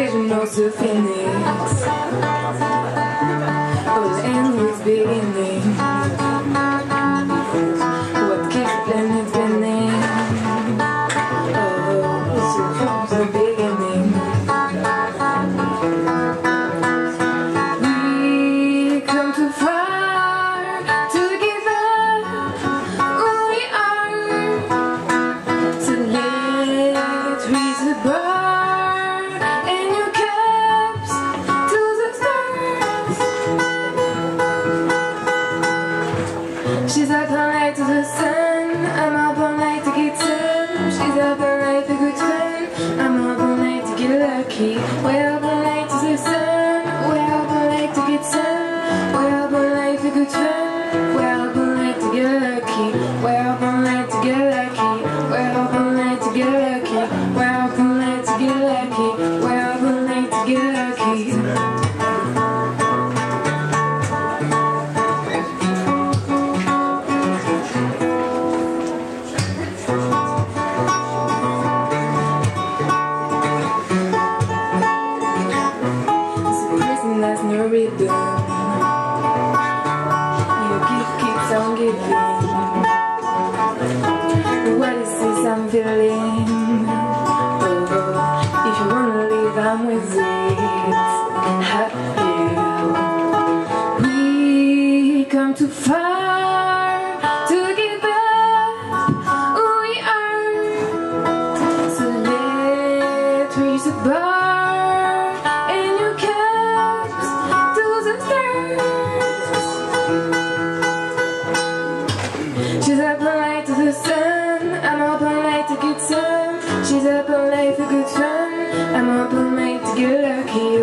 Dreamers of Phoenix All endless beginning What keeps planet spinning Oh, so from the beginning she. What is this I'm feeling? Oh, if you wanna leave, I'm with it. Have you? We come too far to give up who we are. So let reach the bar. She's up all night for good fun I'm up all night to get lucky